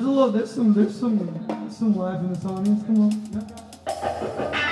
There's a little, there's some, there's some, some life in this audience. Come on.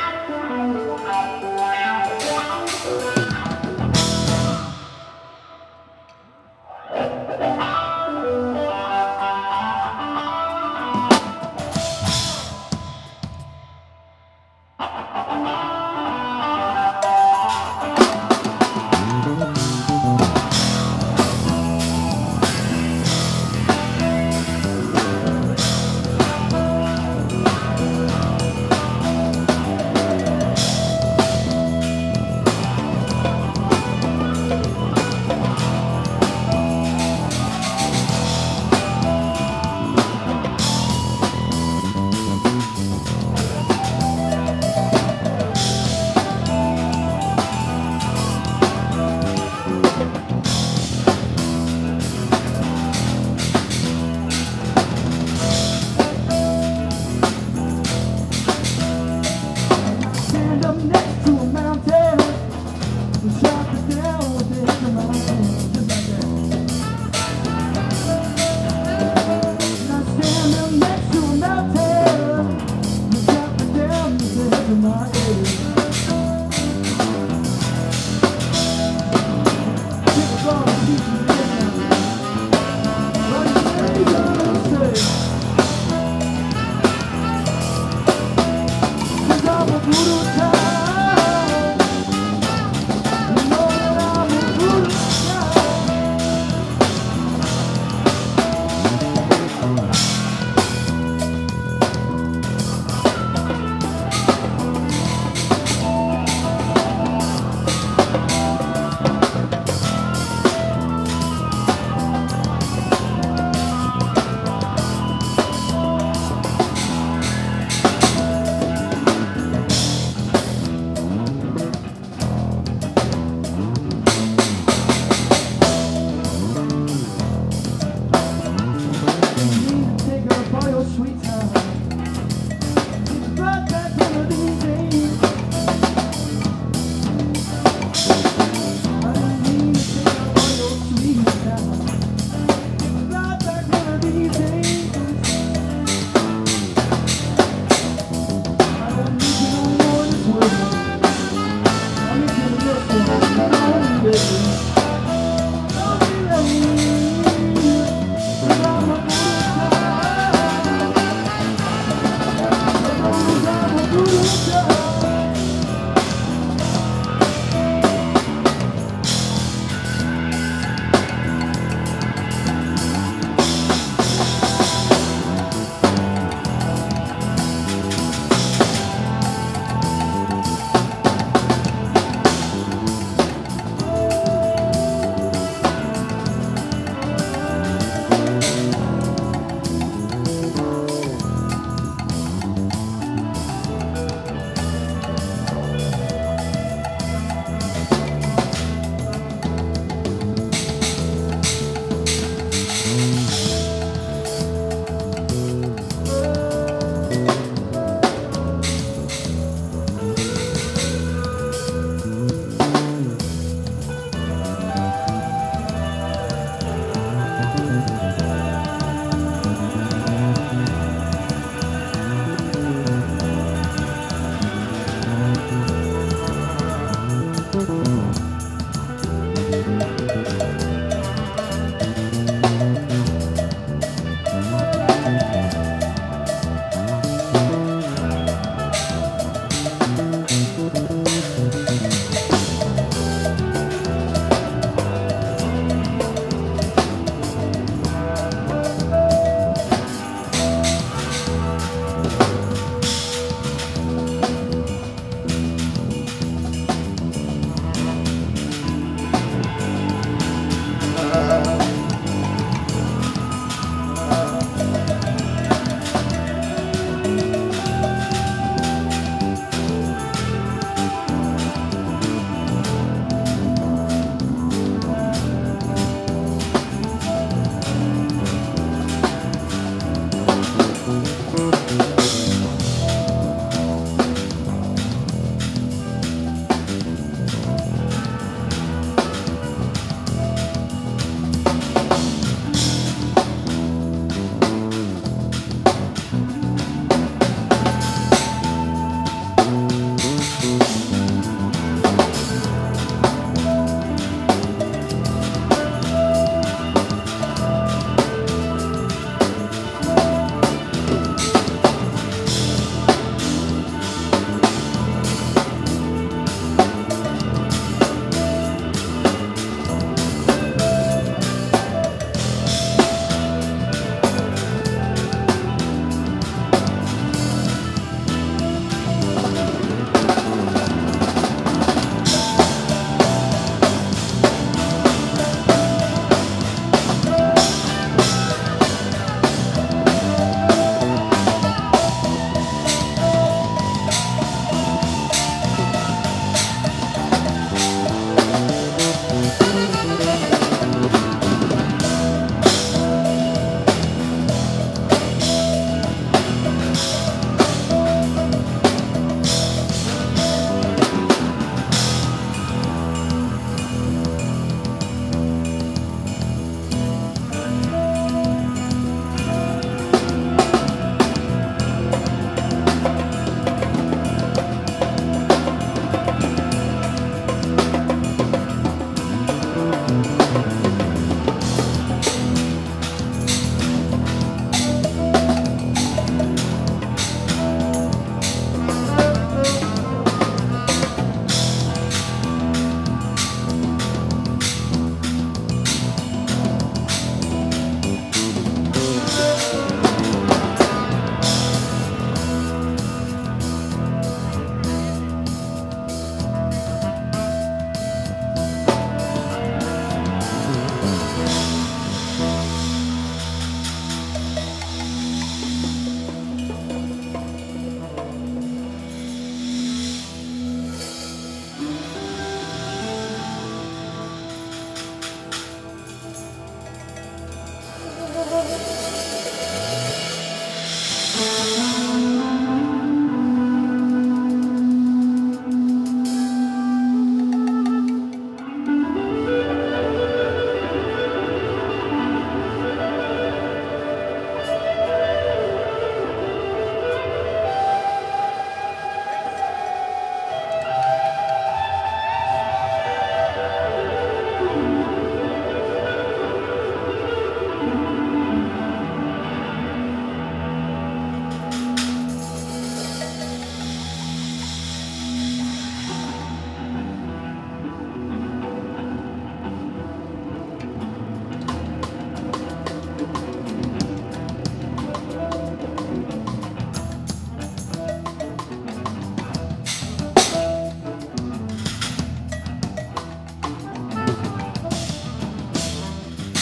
the market.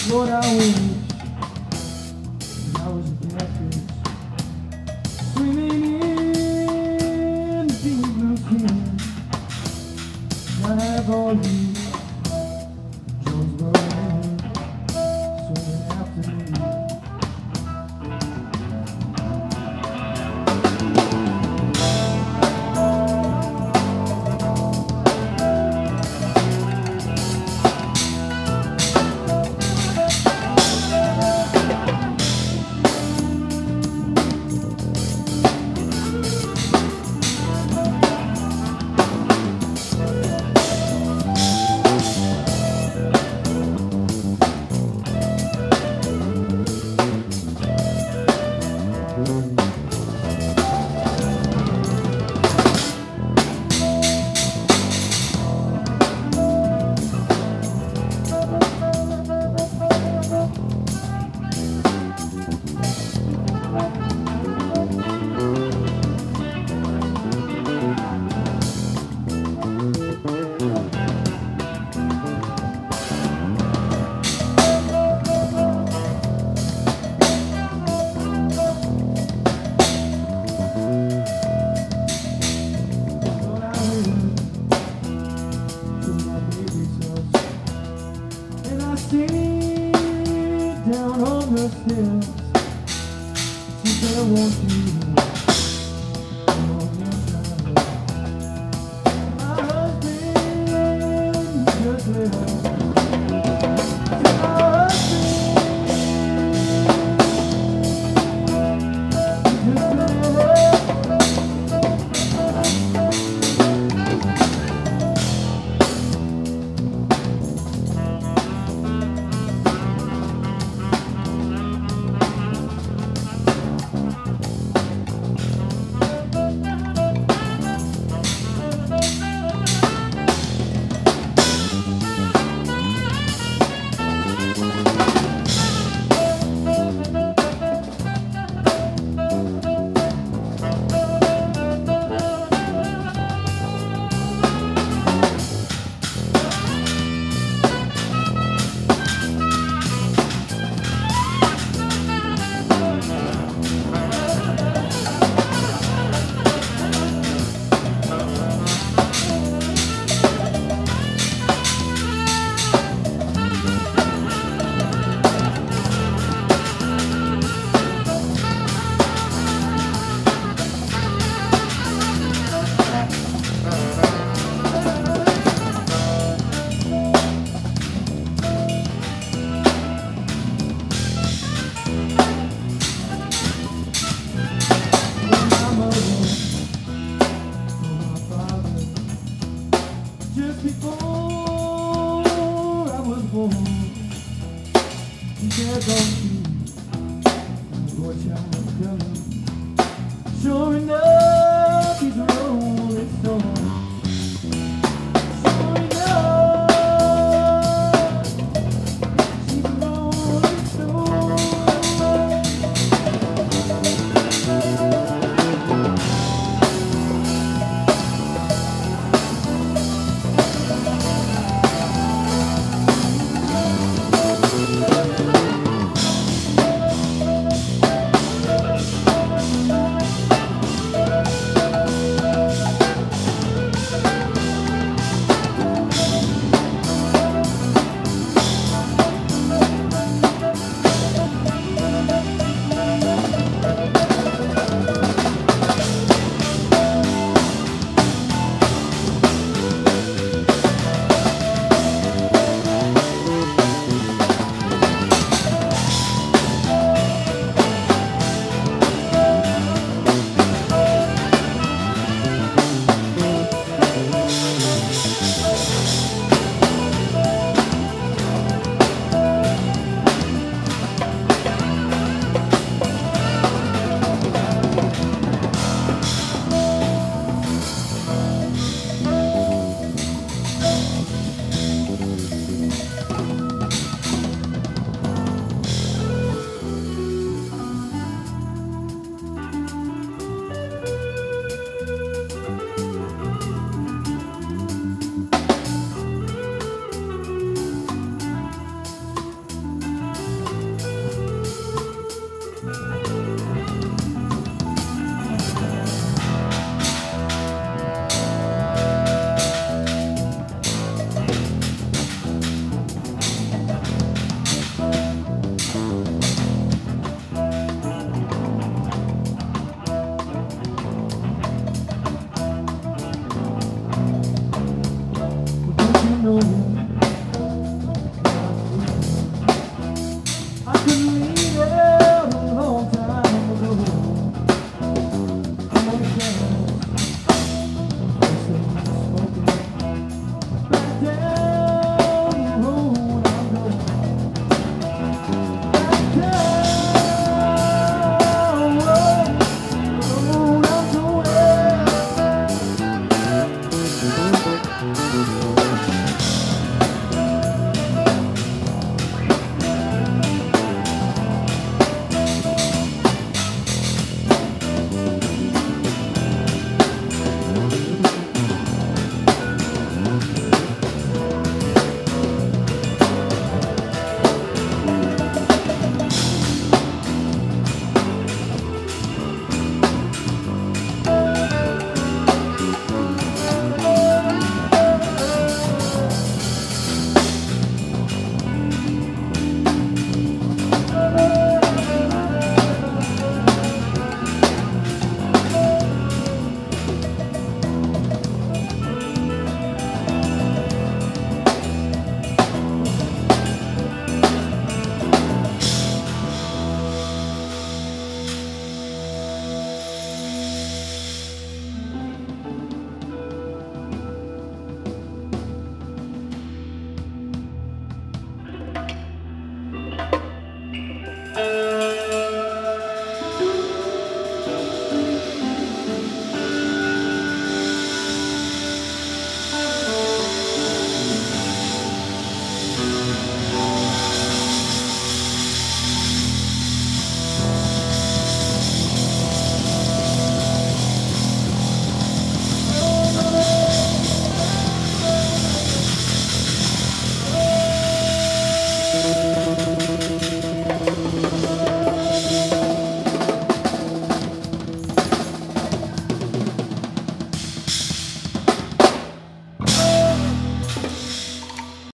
Morar um stay down on the stairs. She said, I want you.